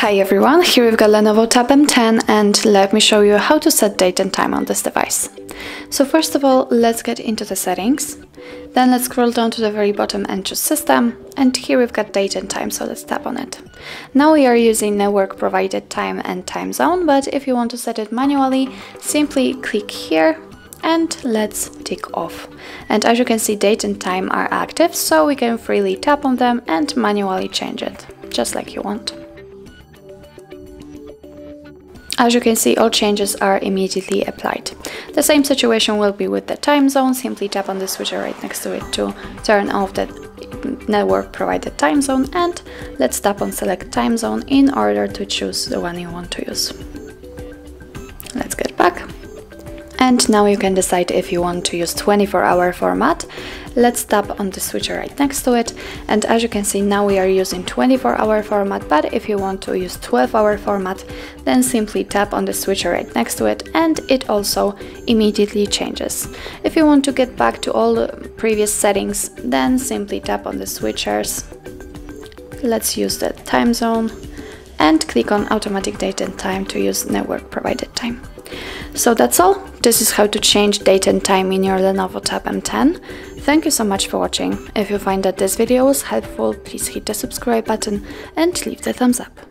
Hi everyone, here we've got Lenovo Tab M10 and let me show you how to set date and time on this device. So first of all, let's get into the settings. Then let's scroll down to the very bottom and choose system. And here we've got date and time, so let's tap on it. Now we are using network provided time and time zone, but if you want to set it manually, simply click here and let's tick off. And as you can see, date and time are active, so we can freely tap on them and manually change it, just like you want. As you can see, all changes are immediately applied. The same situation will be with the time zone. Simply tap on the switcher right next to it to turn off the network provided time zone and let's tap on select time zone in order to choose the one you want to use. Let's get back. And now you can decide if you want to use 24 hour format Let's tap on the switcher right next to it and as you can see now we are using 24 hour format but if you want to use 12 hour format then simply tap on the switcher right next to it and it also immediately changes. If you want to get back to all the previous settings then simply tap on the switchers. Let's use the time zone and click on automatic date and time to use network provided time. So that's all. This is how to change date and time in your Lenovo Tab M10. Thank you so much for watching. If you find that this video was helpful, please hit the subscribe button and leave the thumbs up.